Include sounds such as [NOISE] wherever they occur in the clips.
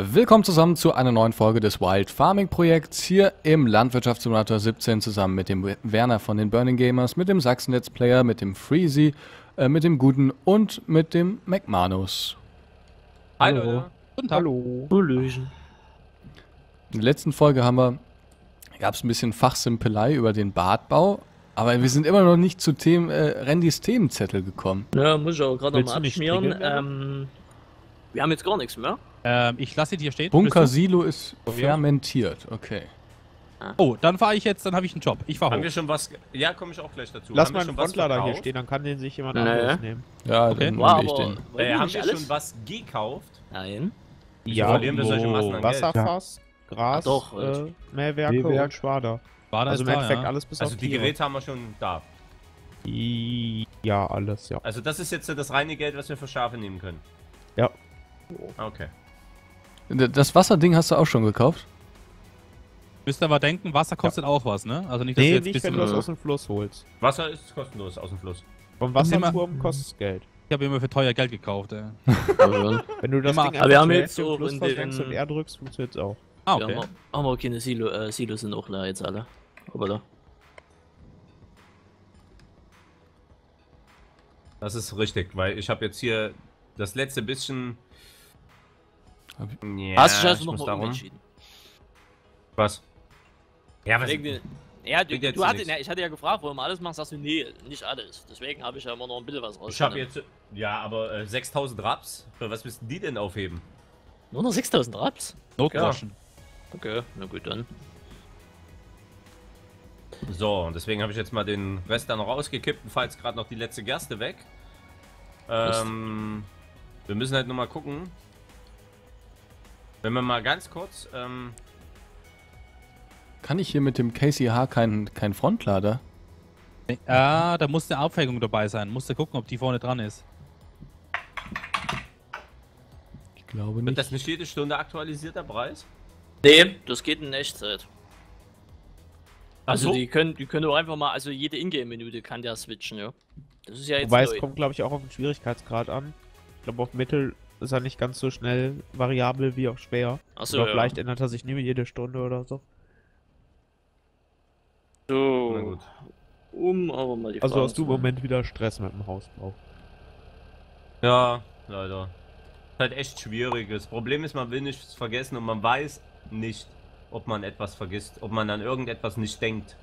Willkommen zusammen zu einer neuen Folge des Wild Farming Projekts hier im Landwirtschaftssimulator 17 zusammen mit dem Werner von den Burning Gamers, mit dem Sachsen Let's Player, mit dem Freezy, äh, mit dem Guten und mit dem McManus. Hallo. Hallo. Guten Tag. Hallo. Hallöchen. In der letzten Folge haben wir, gab es ein bisschen Fachsimpelei über den Badbau, aber wir sind immer noch nicht zu Themen, äh, Randys Themenzettel gekommen. Ja, muss ich auch gerade nochmal abschmieren. Ähm, wir haben jetzt gar nichts mehr. Ähm, ich lasse dir stehen. Bunker Bist Silo ist ja. fermentiert, okay. du? Oh, dann fahre ich jetzt, dann habe ich einen Job. Ich fahre Haben hoch. wir schon was. Ja, komme ich auch gleich dazu. Lass haben mal einen Frontlader hier stehen, dann kann den sich jemand Naja. anderes nehmen. Ja, Okay. dann nehme ich aber. den. Äh, haben wir alles? schon was gekauft? Nein. Ja, verlieren wir solche Massen an? Wasserfass, Gras, Ah, doch, äh, Mähwerke Mähwerk. und Schwader. Da Also im ist da, Endeffekt ja. alles bis Also auf die. Geräte haben wir schon da. Ja, alles, ja. Also das ist jetzt das reine Geld, was wir für Schafe nehmen können. Ja. Okay. Das Wasserding hast du auch schon gekauft? Müsst aber denken, Wasser kostet auch was, ne? Also nicht, dass Nee, ihr jetzt nicht, wenn bisschen, du das äh, aus dem Fluss holst. Wasser ist kostenlos aus dem Fluss. Vom Wasserturm kostet es Geld. Ich habe immer für teuer Geld gekauft. Ey. [LAUGHS] Wenn du das Immer- Ding Aber wir haben jetzt auch Fluss in den- und R drückst, funktioniert es auch. Ah, Wir okay. haben, auch- haben wir keine Silo, äh, Silos sind auch leer jetzt alle. Aber da. Das ist richtig, weil ich habe jetzt hier das letzte bisschen. Hab Ja, Hast du also nochmal darum. umentschieden? Was? Ja, was? Wegen Ja, du, du hatte, na, ich hatte ja gefragt, warum du alles machst, sagst du, nee, nicht alles. Deswegen habe ich ja immer noch ein bisschen was raus. Ich habe jetzt. Ja, aber äh, 6000 Raps? Für was müssten die denn aufheben? Nur noch 6000 Raps? Notgroschen. Okay, na gut dann. So, und deswegen habe ich jetzt mal den Rest dann noch rausgekippt und fahre jetzt gerade noch die letzte Gerste weg. Ähm, wir müssen halt nur mal gucken. Wenn wir mal ganz kurz, ähm, Kann ich hier mit dem KCH keinen kein Frontlader? Ja, da muss eine Abwägung dabei sein. Musst du gucken, ob die vorne dran ist. Ich glaube wird nicht. das nicht jede Stunde aktualisiert, der Preis? Nee, das geht in Echtzeit. Also so. die können, die können auch einfach mal, also jede Ingame-Minute kann der switchen, ja. Das ist ja jetzt Wobei neu. es kommt, glaube ich, auch auf den Schwierigkeitsgrad an. Ich glaube, auf Mittel ist er nicht ganz so schnell variabel wie auf schwer. Achso, ja. vielleicht ändert er sich nie jede Stunde oder so. So, Na gut. um aber mal die Also Fragen hast du im Moment wieder Stress mit dem Hausbau. Ja, leider. Ist halt echt schwierig. Das Problem ist, man will nichts vergessen und man weiß nicht, ob man etwas vergisst, ob man an irgendetwas nicht denkt.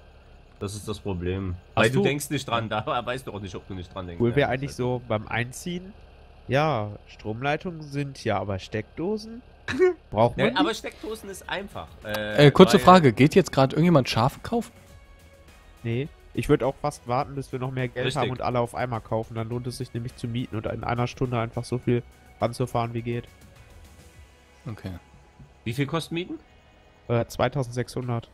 Das ist das Problem. Weil du du- denkst nicht dran, [LAUGHS] da weißt du auch nicht, ob du nicht dran denkst. Cool wäre eigentlich so beim Einziehen. Ja, Stromleitungen sind ja, aber Steckdosen? [LAUGHS] Braucht man Ja, die? aber Steckdosen ist einfach. Äh, Äh, kurze Frage, geht jetzt gerade irgendjemand Schafe kaufen? Nee. Ich würde auch fast warten, bis wir noch mehr Geld Richtig. haben und alle auf einmal kaufen. Dann lohnt es sich nämlich zu mieten und in einer Stunde einfach so viel ranzufahren, wie geht. Okay. Wie viel kostet Mieten? Äh, 2600.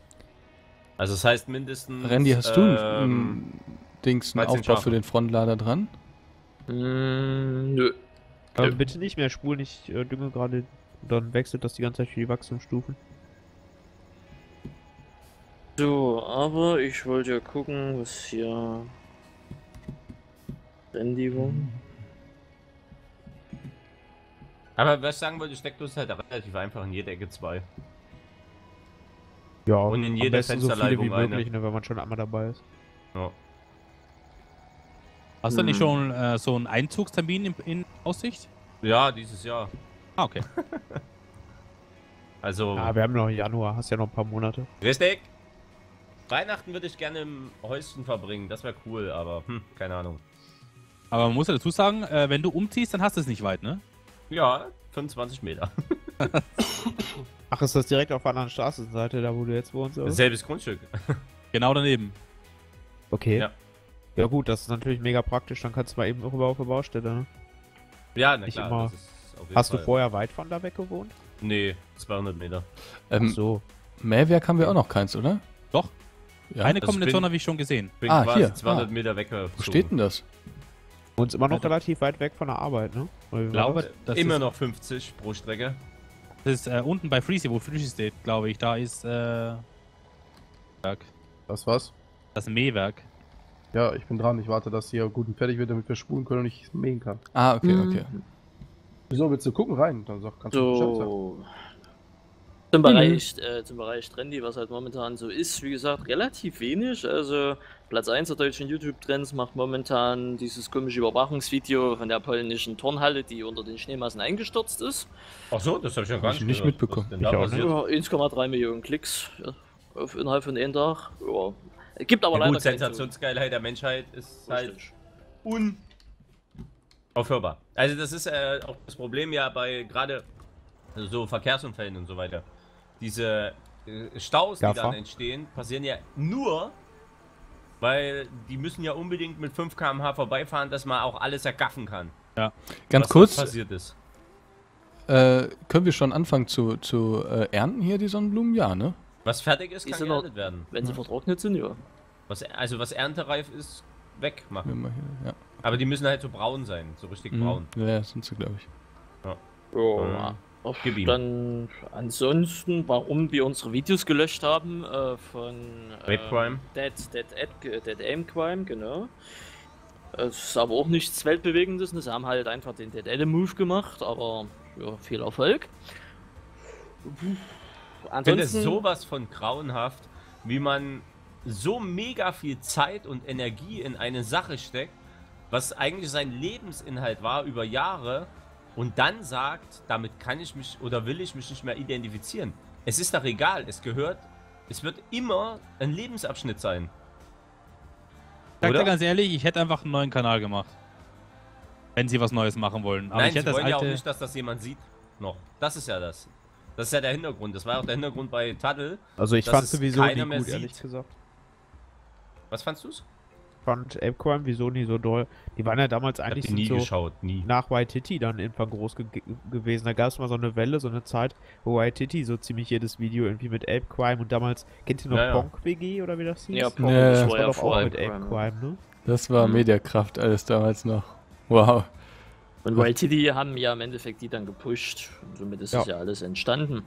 Also das heißt mindestens. Randy, hast du ähm, ein Dings, einen 13 Aufbau Schafe. für den Frontlader dran? Mm, nö. Äh, Ja. bitte nicht mehr spulen, ich äh, dünge gerade. Dann wechselt das die ganze Zeit für die Wachstumsstufen. So, aber ich wollte ja gucken, was hier. War. Aber was ich sagen wollte, Steckdose ist halt relativ einfach in jeder Ecke zwei. Ja, Und in jeder besten so viele wie Fensterleibung eine. möglich, ne, wenn man schon einmal dabei ist. Ja. Hast du nicht Hm. schon äh, so einen Einzugstermin in, in Aussicht? ja, dieses Jahr. Ah, okay. [LAUGHS] Also. Ja, wir haben noch Januar, hast ja noch ein paar Monate. Richtig. Weihnachten würde ich gerne im Häuschen verbringen, das wäre cool, aber hm, keine Ahnung. Aber man muss ja dazu sagen, äh, wenn du umziehst, dann hast du es nicht weit, ne? Ja, 25 Meter. [LAUGHS] Ach, ist das direkt auf der anderen Straßenseite, da wo du jetzt wohnst? Oder? Selbes Grundstück. [LAUGHS] Genau daneben. Okay. Ja. Ja. gut, das ist natürlich mega praktisch, dann kannst du mal eben rüber auf der Baustelle. Ne? Ja, na Nicht klar. immer. das ist auf jeden Hast du Fall. vorher weit von da weg gewohnt? Nee, 200 Meter. Ähm, Ach so. Mähwerk haben wir auch noch keins, oder? Doch. Ja. Eine das Kombination bin- habe ich schon gesehen. Bin Ah, quasi hier. 200 Ah. Meter weg. Wo steht denn das? Und immer noch Also- relativ weit weg von der Arbeit, ne? Ich glaube, das? das Immer ist, noch 50 pro Strecke. Das ist äh, unten bei Freezy, wo Freezy steht, glaube ich. Da ist äh, Werk. Das was? das Mähwerk. Ja, ich bin dran. Ich warte, dass hier gut und fertig wird, damit wir spulen können und ich mähen kann. Ah, okay, Mhm. okay. Wieso willst du gucken rein? Dann sag, kannst du. So, Zum Mhm. Bereich, äh, zum Bereich Trendy, was halt momentan so ist, wie gesagt, relativ wenig. Also Platz 1 der deutschen YouTube-Trends macht momentan dieses komische Überwachungsvideo von der polnischen Turnhalle, die unter den Schneemassen eingestürzt ist. Ach so, das habe ich noch gar Hab nicht, nicht mitbekommen. Ich auch? Ja, 1,3 Millionen Klicks ja, auf innerhalb von einem Tag. Ja. Es Gibt aber Ja, leider gut, Sensationsgeilheit der Menschheit ist halt unaufhörbar. Also das ist äh, auch das Problem ja bei gerade so Verkehrsunfällen und so weiter. Diese äh, Staus, die Gaffer. dann entstehen, passieren ja nur, weil die müssen ja unbedingt mit 5 km/h vorbeifahren, dass man auch alles ergaffen kann. Ganz was kurz, passiert ist. äh, können wir schon anfangen zu, zu äh, ernten hier die Sonnenblumen? Ja, ne? Was fertig ist, Die kann sind noch- geerntet werden. Wenn sie vertrocknet sind, ja. Was, also was erntereif ist, wegmachen. hier, ja. Aber die müssen halt so braun sein, so richtig braun. Mhm. Ja, sind sie, glaube ich. Ja. Gib ihm. Dann ansonsten, warum wir unsere Videos gelöscht haben äh, von Rape Crime. Dead, Dead, Dead, Dead Aim Crime, genau. Es ist aber auch nichts Weltbewegendes. Sie haben halt einfach den Dead Adam Move gemacht, aber ja, viel Erfolg. Ich finde es Ansonsten, sowas von grauenhaft, wie man so mega viel Zeit und Energie in eine Sache steckt, was eigentlich sein Lebensinhalt war über Jahre und dann sagt, damit kann ich mich oder will ich mich nicht mehr identifizieren. Es ist doch egal, es gehört, es wird immer ein Lebensabschnitt sein. Ich sag dir ganz ehrlich, ich hätte einfach einen neuen Kanal gemacht. Wenn sie was Neues machen wollen. Aber Nein, ich sie hätte das wollen ja auch alte. nicht, dass das jemand sieht. Noch. Das ist ja das. Das ist ja der Hintergrund. Das war auch der Hintergrund bei Taddle. Also ich fand es sowieso nie gut, sieht. ehrlich gesagt. Was fandst du's? Ich fand Apecrime wieso nie so doll. Die waren ja damals Ich hab eigentlich nie so geschaut, nie. nach Waititi dann irgendwann groß ge gewesen. Da gab es mal so eine Welle, so eine Zeit, wo Waititi so ziemlich jedes Video irgendwie mit Apecrime und damals, kennt ihr noch Ja, ja. Ponk WG oder wie das hieß? ja, das Pong, Nee. das Das war war ja doch auch vor mit Ape Crime. Apecrime, ne? Das war Mhm. Mediakraft alles damals noch. Wow. Und YTD haben ja im Endeffekt die dann gepusht. Und somit ist Ja. das ja alles entstanden.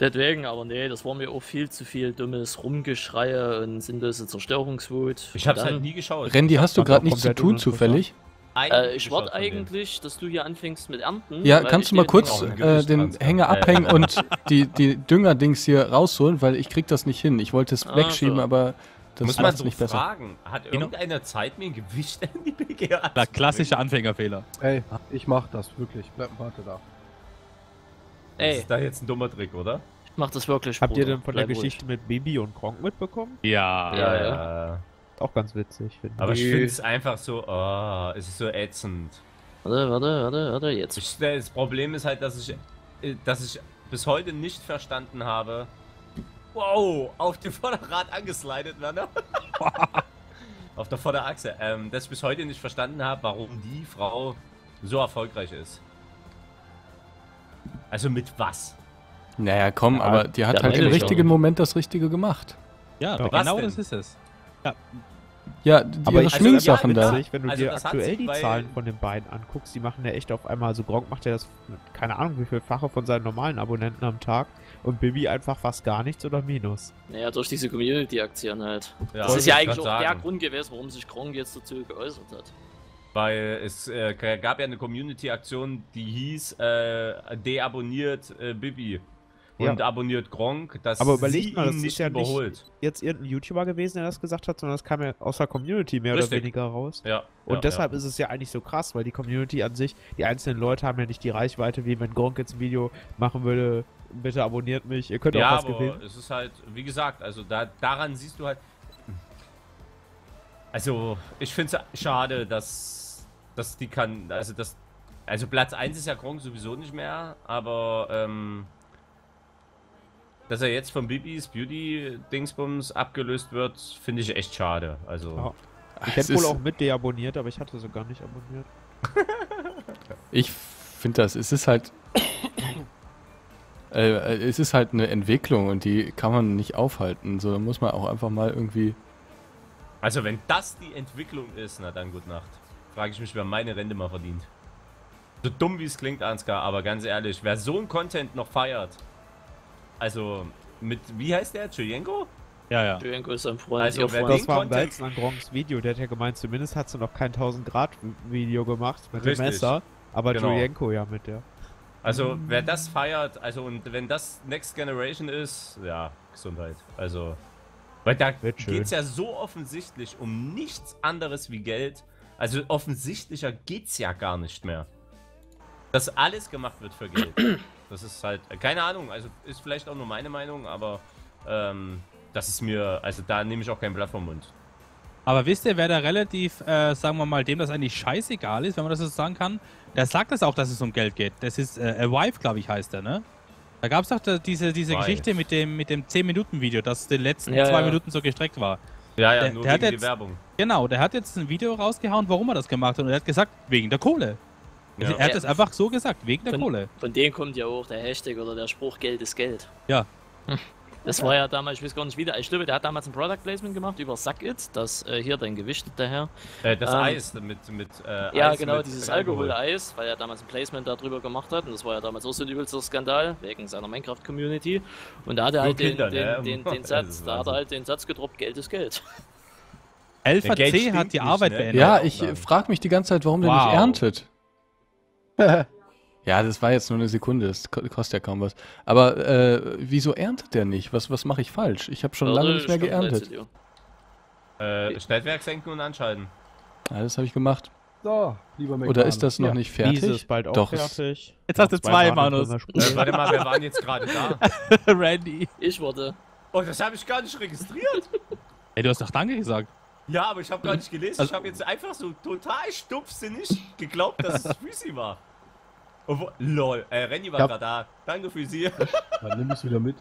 Deswegen, aber nee, das war mir auch viel zu viel dummes Rumgeschreie und sinnlose Zerstörungswut. Ich hab's halt nie geschaut. Randy, hast du gerade nichts zu tun zufällig? Äh, ich warte eigentlich, dass du hier anfängst mit Ernten. Ja, weil kannst du mal kurz äh, den. Hänger abhängen [LAUGHS] und die, die Dünger-Dings hier rausholen, weil ich krieg das nicht hin. Ich wollte es Ah, wegschieben, so. aber das Muss man so nicht besser. fragen, hat Genau. irgendeiner Zeit mir ein Gewicht in die BGA? Der klassische Anfängerfehler. Ey, ich mach das wirklich. Bleib, warte da. Das Ey, ist da jetzt ein dummer Trick, oder? ich mach das wirklich. Habt ihr Bruder. denn von der Bleib ruhig. Geschichte mit Bibi und Kronk mitbekommen? Ja. Ja, ja. Auch ganz witzig, finde Aber ich. ich Nö. finde es einfach so, oh, es ist so ätzend. Warte, warte, warte, warte, jetzt. Ich, das Problem ist halt, dass ich, äh, dass ich bis heute nicht verstanden habe. Wow, auf dem Vorderrad angeslidet, Werner. auf der Vorderachse. Ähm, dass ich bis heute nicht verstanden habe, warum die Frau so erfolgreich ist. Also mit was? Naja, komm, Ja, aber die hat halt im richtigen. Moment das Richtige gemacht. Ja, Ja. genau das ist es. Ja, die, Aber ihre ich also, Schminksachen ja, da. witzig, wenn du Also dir aktuell die Zahlen von den beiden anguckst, die machen ja echt auf einmal, also Gronk macht ja das, keine Ahnung wie viel Fache von seinen normalen Abonnenten am Tag und Bibi einfach fast gar nichts oder Minus. Naja, durch diese Community-Aktion halt. Ja, das ist ja ich eigentlich auch grad der sagen. Grund gewesen, warum sich Gronk jetzt dazu geäußert hat. Weil es äh, gab ja eine Community-Aktion, die hieß äh, deabonniert äh, Bibi und Ja. abonniert Gronk, dass Aber überlegt sie mal, das ist nicht ja nicht- überholt. Jetzt irgendein YouTuber gewesen, der das gesagt hat, sondern das kam ja aus der Community mehr Richtig. oder weniger raus. Ja. Und ja, deshalb ist es ja eigentlich so krass, weil die Community an sich, die einzelnen Leute haben ja nicht die Reichweite, wie wenn Gronk jetzt ein Video machen würde, bitte abonniert mich, ihr könnt ja, auch was aber gewinnen. es ist halt, wie gesagt, also da, daran siehst du halt. Also, ich finde es schade, dass, dass die kann, also das, also Platz 1 ist ja Gronk sowieso nicht mehr, aber ähm, dass er jetzt von Bibis Beauty Dingsbums abgelöst wird, finde ich echt schade. Also, Ja. Ich hätte wohl auch mit deabonniert, aber ich hatte sie gar nicht abonniert. [LAUGHS] Ich finde das, es ist halt. äh, äh, es ist halt eine Entwicklung und die kann man nicht aufhalten. So da muss man auch einfach mal irgendwie. also wenn das die Entwicklung ist, na dann gute Nacht. Frage ich mich, wer meine Rente mal verdient. So dumm wie es klingt, Ansgar, aber ganz ehrlich, wer so ein Content noch feiert, also mit, wie heißt der, Chuyenko? Ja, ja. Julienko ist ein Freund, Also, wer Freund. Das war am Content- geilsten an Gronks Video. Der hat ja gemeint, zumindest hat sie noch kein 1000 Grad Video gemacht mit Richtig. dem Messer. Aber Genau. Julienko ja mit der. Also, wer das feiert, also und wenn das Next Generation ist, ja, Gesundheit. Also, weil da Wird schön. geht's ja so offensichtlich um nichts anderes wie Geld. Also offensichtlicher geht's ja gar nicht mehr. Dass alles gemacht wird für Geld. [CLEARS THROAT] Das ist halt, äh, keine Ahnung, also ist vielleicht auch nur meine Meinung, aber ähm, das ist mir, also da nehme ich auch kein Blatt vom Mund. Aber wisst ihr, wer da relativ, äh, sagen wir mal, dem das eigentlich scheißegal ist, wenn man das so sagen kann, der sagt das auch, dass es um Geld geht. Das ist äh, A Wife, glaube ich, heißt er, ne? Da gab es doch da diese, diese Wife. Geschichte mit dem, mit dem 10-Minuten-Video, das den letzten Ja, zwei ja. Minuten so gestreckt war. Ja, ja, Der- nur der hat wegen die jetzt- Werbung. Genau, der hat jetzt ein Video rausgehauen, warum er das gemacht hat. Und er hat gesagt, wegen der Kohle. Ja. Er hat es einfach so gesagt, wegen der Von- Kohle. Von denen kommt ja auch der Hashtag oder der Spruch Geld ist Geld. Ja. [LAUGHS] Das war ja damals, ich weiß gar nicht wieder, ich glaube, der hat damals ein Product Placement gemacht über Suck It, das äh, hier dein Gewicht daher. Äh, das Ähm, Eis mit, mit äh, Ja, Eis genau, mit dieses Alkohol. Alkohol-Eis, weil er damals ein Placement darüber gemacht hat und das war ja damals auch so ein übelster Skandal wegen seiner Minecraft-Community. Und da hat er halt den, Kinder, den, ne? den, [LAUGHS] den Satz, da hat er halt den Satz gedroppt, Geld ist Geld. Alpha C hat die nicht, Arbeit ne? beendet. Ja, ich frage mich die ganze Zeit, warum der Wow. nicht erntet. [LAUGHS] Ja, das war jetzt nur eine Sekunde, das ko- kostet ja kaum was. Aber äh, wieso erntet der nicht? Was, was mache ich falsch? Ich habe schon Warte, lange nicht mehr geerntet. Äh, Stellwerk senken und anschalten. Ja, das habe ich gemacht. So, lieber McMahon. Oder ist das noch Ja. nicht fertig? Diese ist bald auch Doch, fertig. Jetzt hast du zwei, Manus. Äh, warte mal, wer waren jetzt gerade da? [LAUGHS] Randy. Ich wurde. Oh, das habe ich gar nicht registriert. Ey, du hast doch Danke gesagt. Ja, aber ich habe gar nicht gelesen. Also- ich habe jetzt einfach so total stumpfsinnig geglaubt, dass es Füsi war. Obwohl, lol, äh, Renny war gerade da. Danke für Sie. Dann nimm ich's wieder mit.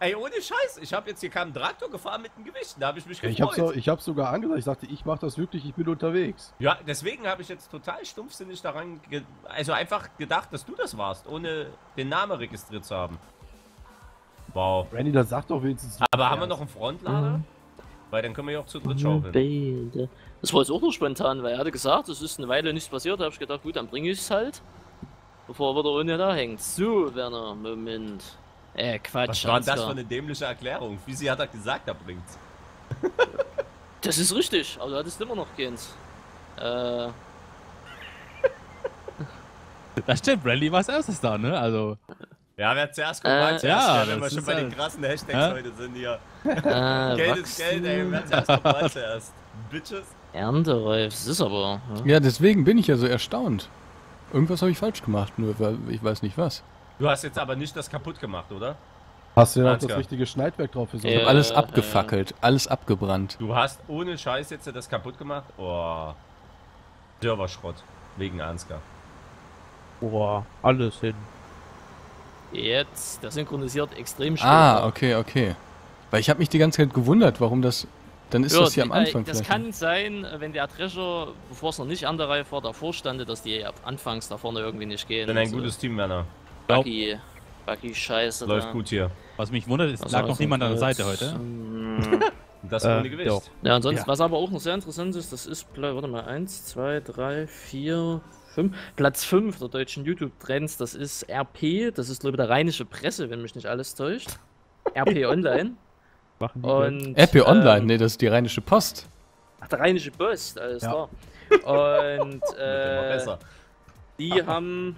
Ey, ohne Scheiß, ich habe jetzt hier keinen Traktor gefahren mit dem Gewicht. Da habe ich mich Ich hab's, gefreut. so, ich hab's sogar angesagt. Ich sagte, ich mach das wirklich, ich bin unterwegs. Ja, deswegen habe ich jetzt total stumpfsinnig daran, also einfach gedacht, dass du das warst, ohne den Namen registriert zu haben. Wow. Randy, das sagt doch wenigstens. Aber haben wir noch einen Frontlader? Weil dann können wir ja auch zu dritt schaufeln. Das war jetzt auch noch spontan, weil er hatte gesagt, es ist eine Weile nichts passiert. Da habe ich gedacht, gut, dann bringe ich es halt. Bevor er wieder ohne da hängt. So, Werner, Moment. Äh, Quatsch. Was war denn das für eine dämliche Erklärung? Füsi hat er gesagt, er bringt's. [LAUGHS] Das ist richtig, aber du hattest immer noch keins. Äh, Das stimmt, Randy war als erstes da, ne? Also, Ja, wer zuerst kommt, Äh, zuerst, ja, ja, wenn wir das schon ist bei den krassen Hashtags Hä? heute sind hier. äh, [LAUGHS] Geld ist Geld, ey, wer zuerst kommt, mal zuerst. Bitches. Erntereif, das ist aber. Ja. Ja, deswegen bin ich ja so erstaunt. Irgendwas habe ich falsch gemacht, nur weil ich weiß nicht was. Du hast jetzt aber nicht das kaputt gemacht, oder? Hast du ja noch Alles das richtige Schneidwerk drauf so Ich Ja. habe alles Äh, abgefackelt, alles abgebrannt. Du hast ohne Scheiß jetzt das kaputt gemacht? Oh. Serverschrott. Wegen Ansgar. Boah, alles hin. Jetzt, der synchronisiert extrem schön. Ah, okay, okay. Weil ich habe mich die ganze Zeit gewundert, warum das. Dann ist Ja, das hier am die- Anfang äh, Das vielleicht. kann sein, wenn der Drescher, bevor es noch nicht an der Reihe war, davor stande, dass die ab anfangs da vorne irgendwie nicht gehen. Bin ein So gutes Team, Werner. Buggy, Buggy Scheiße. Läuft da. gut hier. was mich wundert, ist, Das lag noch niemand an der. Seite heute. Und das Äh, ohne Gewicht. Ja, ansonsten, Ja. was aber auch noch sehr interessant ist, das ist, warte mal, 1, 2, 3, 4, 5. Platz 5 der deutschen YouTube-Trends, das ist RP, das ist, glaube ich, der rheinische Presse, wenn mich nicht alles täuscht. RP [LAUGHS] Online. Machen die? Und, RP Online, ähm, nee, das ist die Rheinische Post. Ach, der rheinische Post, alles Ja. klar. [LAUGHS] Und äh, die haben,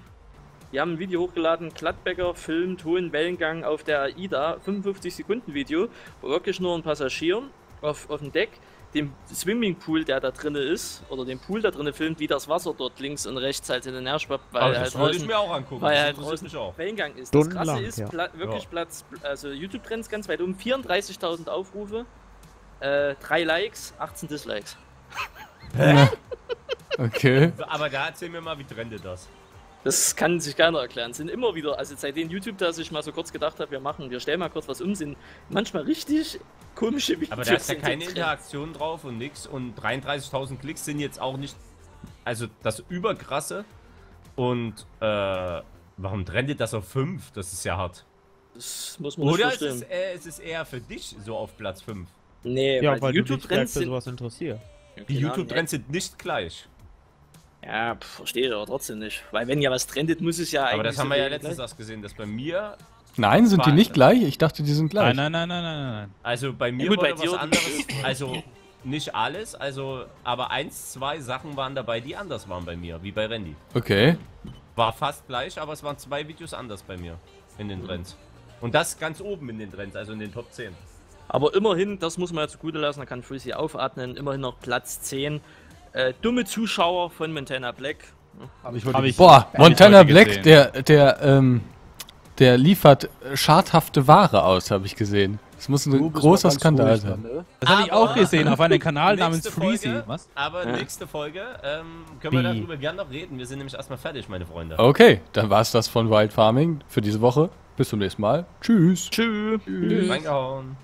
die haben ein Video hochgeladen, Gladbecker filmt hohen Wellengang auf der AIDA, 55 Sekunden Video, wo wirklich nur ein Passagier auf, auf dem Deck den Swimmingpool, der da drinne ist, oder den Pool da drinne filmt, wie das Wasser dort links und rechts halt in den Meer schwappt, weil Aber halt das wollte ich draußen- mir auch angucken. weil das halt draußen mich auch. Wellengang ist. Das krasse ist ja. Pla wirklich Ja. Platz, also YouTube-Trends ganz weit um, 34.000 Aufrufe, äh, 3 Likes, 18 Dislikes. [LAUGHS] Okay. Aber da erzähl mir mal, wie trendet das? Das kann sich keiner erklären. Sind immer wieder, also seitdem YouTube da sich mal so kurz gedacht hat, wir machen, wir stellen mal kurz was um, sind manchmal richtig komische Videos. Aber da ist ja keine. Interaktion drauf und nix. Und 33.000 Klicks sind jetzt auch nicht. Also das überkrasse. Und äh, warum trendet das auf 5? Das ist ja hart. Das muss man nicht Oder ist verstehen. es, äh, ist es eher für dich so auf Platz 5? Nee, Ja, weil, weil YouTube-Trends sind. sowas interessierst. Die YouTube-Trends sind nicht gleich. Ja, pf, verstehe ich aber trotzdem nicht. Weil wenn ja was trendet, muss es ja eigentlich. Aber das haben wir ja letztens gleich- erst gesehen, dass bei mir, Nein, sind die nicht gleich? Ich dachte, die sind gleich. Nein, nein, nein, nein, nein, nein. also bei mir gut, wurde bei was dir- anderes, also nicht alles, also aber eins, zwei Sachen waren dabei, die anders waren bei mir, wie bei Randy. Okay. War fast gleich, aber es waren zwei Videos anders bei mir in den Trends. Und das ganz oben in den Trends, also in den Top 10. Aber immerhin, das muss man ja zugute lassen, da kann Freezy aufatmen, immerhin noch Platz 10. Äh, dumme Zuschauer von Montana Black. Aber ich Hab ich- Boah, ich Montana Black, gesehen. der, der, ähm, der liefert schadhafte Ware aus, habe ich gesehen. Das muss ein Du großer Skandal sein. ne? Das habe ich auch gesehen auf einem Kanal namens Freezy. Folge, Was? Aber Ja. nächste Folge ähm, können wir darüber gerne noch reden. Wir sind nämlich erstmal fertig, meine Freunde. Okay, dann war's das von Wild Farming für diese Woche. Bis zum nächsten Mal. Tschüss. Tschüss. Reingehauen.